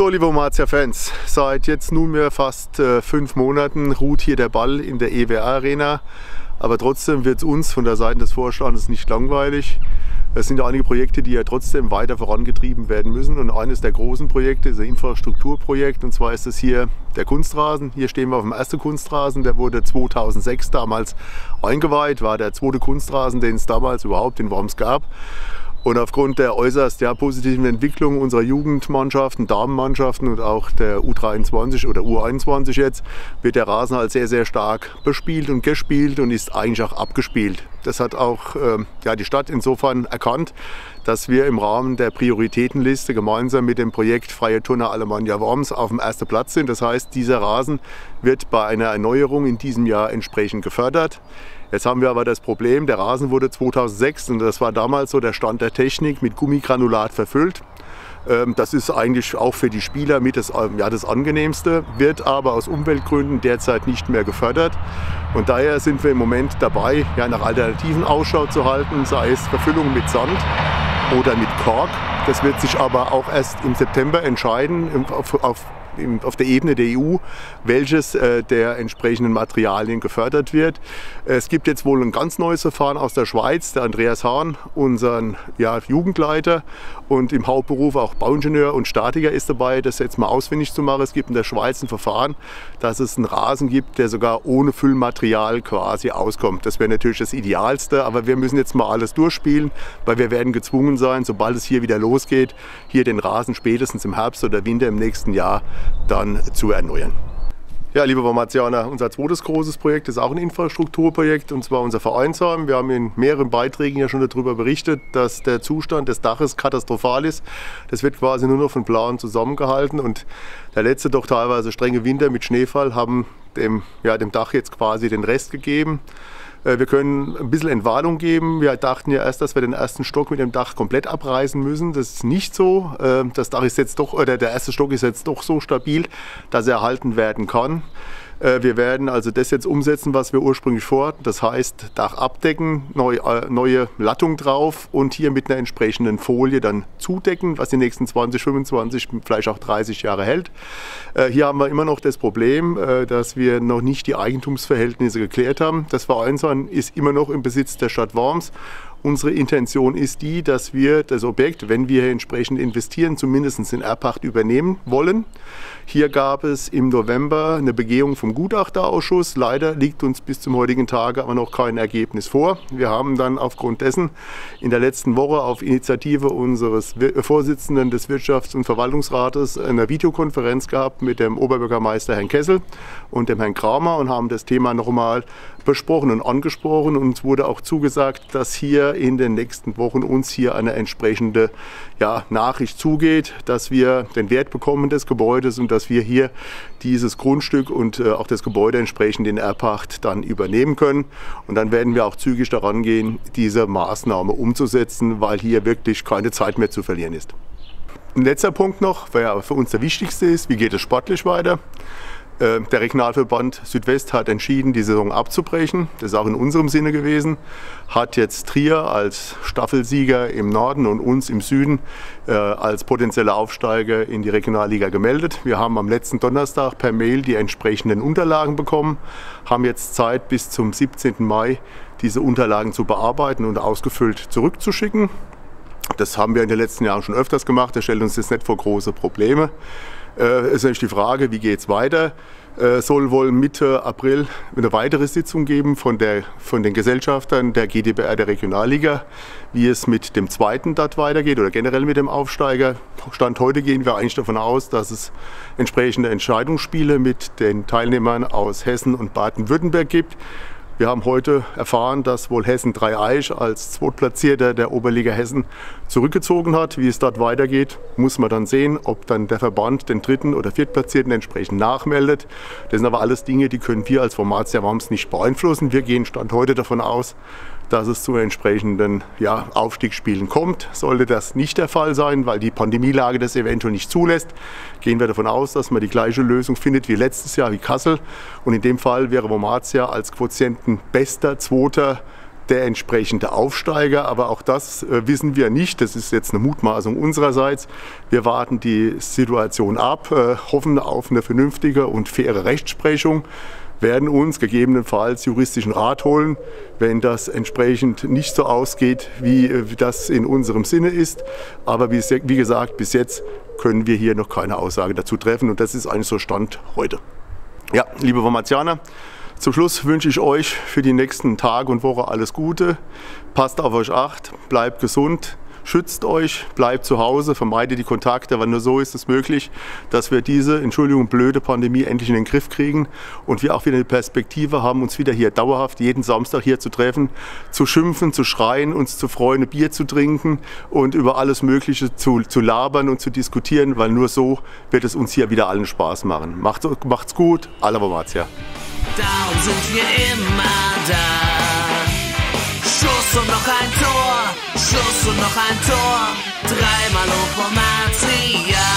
So, liebe Omatia-Fans, seit jetzt nunmehr fast äh, fünf Monaten ruht hier der Ball in der EWR-Arena. Aber trotzdem wird es uns von der Seite des Vorstandes nicht langweilig. Es sind einige Projekte, die ja trotzdem weiter vorangetrieben werden müssen. Und eines der großen Projekte ist ein Infrastrukturprojekt. Und zwar ist es hier der Kunstrasen. Hier stehen wir auf dem ersten Kunstrasen. Der wurde 2006 damals eingeweiht. War der zweite Kunstrasen, den es damals überhaupt in Worms gab. Und aufgrund der äußerst ja, positiven Entwicklung unserer Jugendmannschaften, Damenmannschaften und auch der U23 oder U21 jetzt, wird der Rasen halt sehr, sehr stark bespielt und gespielt und ist eigentlich auch abgespielt. Das hat auch äh, ja, die Stadt insofern erkannt, dass wir im Rahmen der Prioritätenliste gemeinsam mit dem Projekt Freie Turner Alemannia Worms auf dem ersten Platz sind. Das heißt, dieser Rasen wird bei einer Erneuerung in diesem Jahr entsprechend gefördert. Jetzt haben wir aber das Problem, der Rasen wurde 2006 und das war damals so der Stand der Technik mit Gummigranulat verfüllt. Ähm, das ist eigentlich auch für die Spieler mit das, ähm, ja, das angenehmste, wird aber aus Umweltgründen derzeit nicht mehr gefördert. Und daher sind wir im Moment dabei, ja, nach Alternativen Ausschau zu halten, sei es Verfüllung mit Sand oder mit Kork. Das wird sich aber auch erst im September entscheiden, auf, auf auf der Ebene der EU, welches äh, der entsprechenden Materialien gefördert wird. Es gibt jetzt wohl ein ganz neues Verfahren aus der Schweiz, der Andreas Hahn, unseren ja, Jugendleiter und im Hauptberuf auch Bauingenieur und Statiker ist dabei, das jetzt mal ausfindig zu machen. Es gibt in der Schweiz ein Verfahren, dass es einen Rasen gibt, der sogar ohne Füllmaterial quasi auskommt. Das wäre natürlich das Idealste, aber wir müssen jetzt mal alles durchspielen, weil wir werden gezwungen sein, sobald es hier wieder losgeht, hier den Rasen spätestens im Herbst oder Winter im nächsten Jahr dann zu erneuern. Ja, liebe Formationer, unser zweites großes Projekt ist auch ein Infrastrukturprojekt und zwar unser Vereinsheim. Wir haben in mehreren Beiträgen ja schon darüber berichtet, dass der Zustand des Daches katastrophal ist. Das wird quasi nur noch von Plan zusammengehalten und der letzte doch teilweise strenge Winter mit Schneefall haben dem, ja, dem Dach jetzt quasi den Rest gegeben. Äh, wir können ein bisschen Entwarnung geben. Wir dachten ja erst, dass wir den ersten Stock mit dem Dach komplett abreißen müssen. Das ist nicht so. Äh, das Dach ist jetzt doch, oder der erste Stock ist jetzt doch so stabil, dass er erhalten werden kann. Äh, wir werden also das jetzt umsetzen, was wir ursprünglich vorhatten. Das heißt, Dach abdecken, neu, äh, neue Lattung drauf und hier mit einer entsprechenden Folie dann zudecken, was die nächsten 20, 25, vielleicht auch 30 Jahre hält. Äh, hier haben wir immer noch das Problem, dass wir noch nicht die Eigentumsverhältnisse geklärt haben. Das Vereinsheim ist immer noch im Besitz der Stadt Worms Unsere Intention ist die, dass wir das Objekt, wenn wir entsprechend investieren, zumindest in Erbpacht übernehmen wollen. Hier gab es im November eine Begehung vom Gutachterausschuss. Leider liegt uns bis zum heutigen Tage aber noch kein Ergebnis vor. Wir haben dann aufgrund dessen in der letzten Woche auf Initiative unseres Vorsitzenden des Wirtschafts- und Verwaltungsrates eine Videokonferenz gehabt mit dem Oberbürgermeister Herrn Kessel und dem Herrn Kramer und haben das Thema nochmal besprochen und angesprochen. Und uns wurde auch zugesagt, dass hier in den nächsten Wochen uns hier eine entsprechende ja, Nachricht zugeht, dass wir den Wert bekommen des Gebäudes und dass wir hier dieses Grundstück und äh, auch das Gebäude entsprechend in Erbpacht dann übernehmen können. Und dann werden wir auch zügig daran gehen, diese Maßnahme umzusetzen, weil hier wirklich keine Zeit mehr zu verlieren ist. Ein letzter Punkt noch, weil ja für uns der wichtigste ist, wie geht es sportlich weiter? Äh, der Regionalverband Südwest hat entschieden, die Saison abzubrechen. Das ist auch in unserem Sinne gewesen. Hat jetzt Trier als Staffelsieger im Norden und uns im Süden äh, als potenzielle Aufsteiger in die Regionalliga gemeldet. Wir haben am letzten Donnerstag per Mail die entsprechenden Unterlagen bekommen, haben jetzt Zeit bis zum 17. Mai diese Unterlagen zu bearbeiten und ausgefüllt zurückzuschicken. Das haben wir in den letzten Jahren schon öfters gemacht. Das stellt uns jetzt nicht vor große Probleme äh, ist natürlich die Frage, wie geht es weiter. Äh, soll wohl Mitte April eine weitere Sitzung geben von, der, von den Gesellschaftern der GdBR der Regionalliga, wie es mit dem zweiten DAT weitergeht oder generell mit dem Aufsteiger. Stand heute gehen wir eigentlich davon aus, dass es entsprechende Entscheidungsspiele mit den Teilnehmern aus Hessen und Baden-Württemberg gibt. Wir haben heute erfahren, dass wohl Hessen Dreieich als Zweitplatzierter der Oberliga Hessen zurückgezogen hat. Wie es dort weitergeht, muss man dann sehen, ob dann der Verband den dritten oder viertplatzierten entsprechend nachmeldet. Das sind aber alles Dinge, die können wir als Formatia Worms nicht beeinflussen. Wir gehen Stand heute davon aus, dass es zu entsprechenden ja, Aufstiegsspielen kommt. Sollte das nicht der Fall sein, weil die Pandemielage das eventuell nicht zulässt, gehen wir davon aus, dass man die gleiche Lösung findet wie letztes Jahr, wie Kassel. Und in dem Fall wäre Womatia als Quotienten bester Zweiter der entsprechende Aufsteiger. Aber auch das äh, wissen wir nicht. Das ist jetzt eine Mutmaßung unsererseits. Wir warten die Situation ab, äh, hoffen auf eine vernünftige und faire Rechtsprechung werden uns gegebenenfalls juristischen Rat holen, wenn das entsprechend nicht so ausgeht, wie, äh, das in unserem Sinne ist. Aber wie, wie gesagt, bis jetzt können wir hier noch keine Aussage dazu treffen und das ist eigentlich so Stand heute. Ja, liebe Formatianer, zum Schluss wünsche ich euch für die nächsten Tage und Woche alles Gute. Passt auf euch acht, bleibt gesund, schützt euch, bleibt zu Hause, vermeidet die Kontakte, weil nur so ist es möglich, dass wir diese, Entschuldigung, blöde Pandemie endlich in den Griff kriegen und wir auch wieder eine Perspektive haben, uns wieder hier dauerhaft jeden Samstag hier zu treffen, zu schimpfen, zu schreien, uns zu freuen, Bier zu trinken und über alles Mögliche zu, zu labern und zu diskutieren, weil nur so wird es uns hier wieder allen Spaß machen. Macht, macht's gut, alla Vamatia. Darum sind wir immer da. Schuss und noch ein Tor, Schuss und noch ein Tor, dreimal Opomatia.